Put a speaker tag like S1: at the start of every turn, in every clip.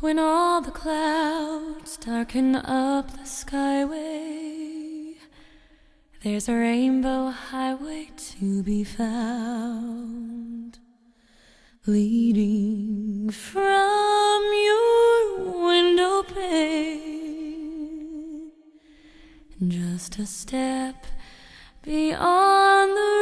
S1: When all the clouds darken up the skyway, there's a rainbow highway to be found, leading from your window pane, just a step beyond the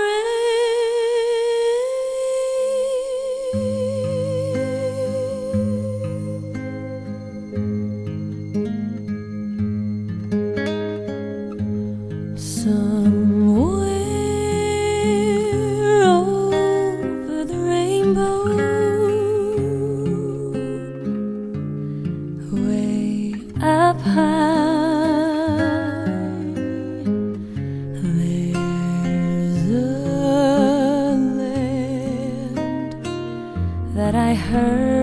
S1: that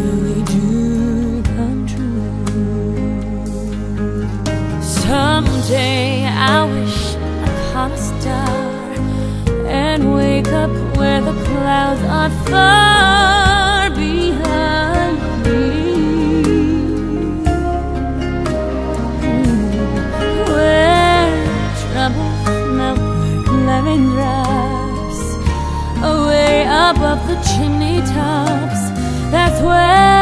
S1: really do come true. Someday I wish upon a star and wake up where the clouds are far above the chimney tops. That's where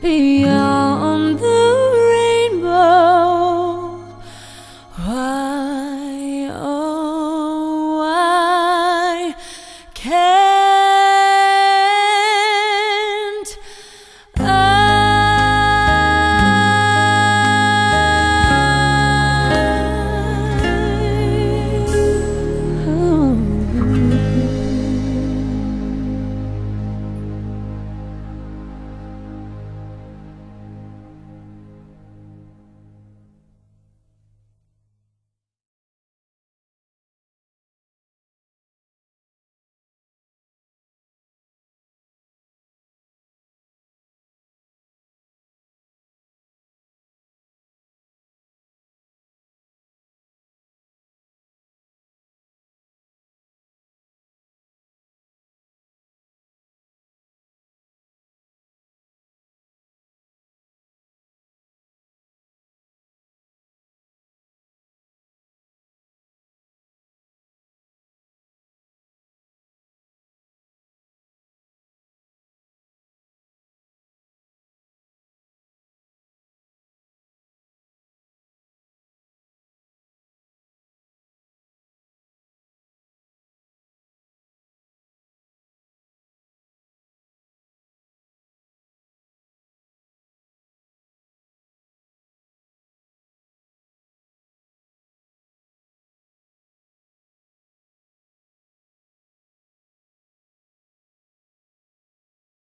S1: beyond.